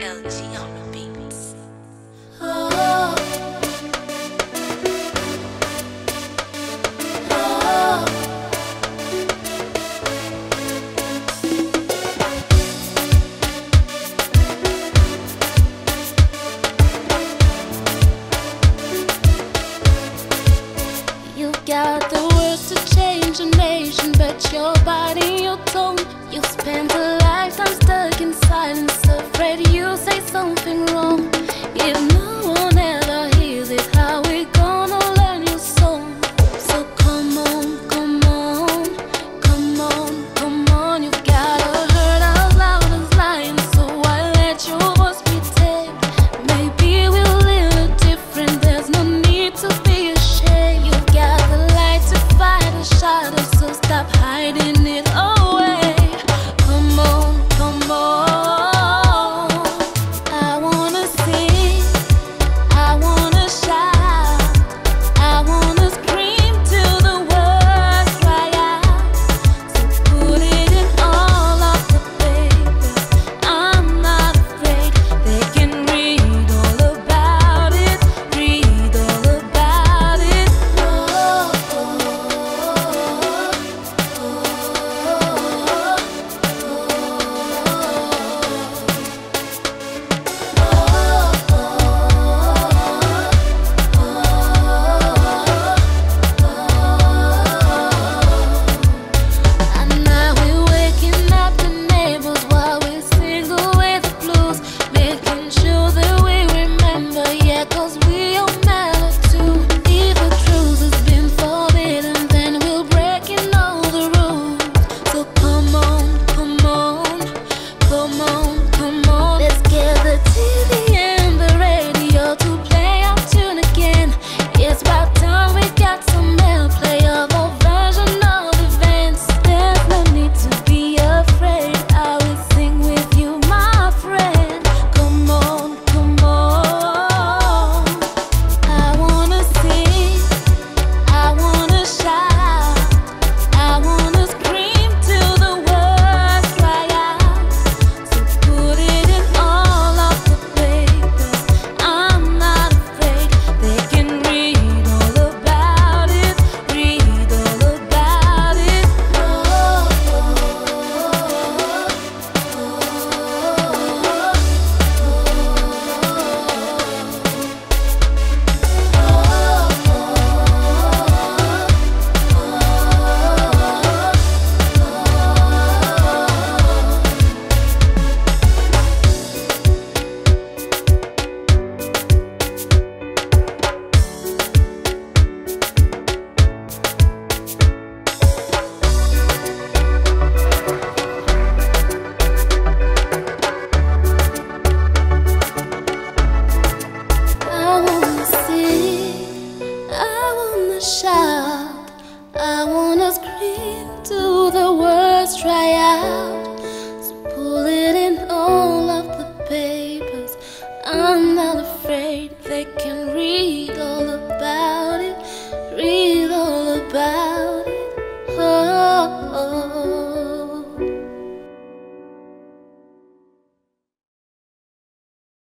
Elji on. Oh. You got the words to change a nation, but your body, your tone, you spend a lifetime stuck in silence nothing wrong. I wanna shout, I wanna scream till the words dry out. So pull it in all of the papers. I'm not afraid they can't.